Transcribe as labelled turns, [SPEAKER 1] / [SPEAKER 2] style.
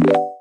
[SPEAKER 1] you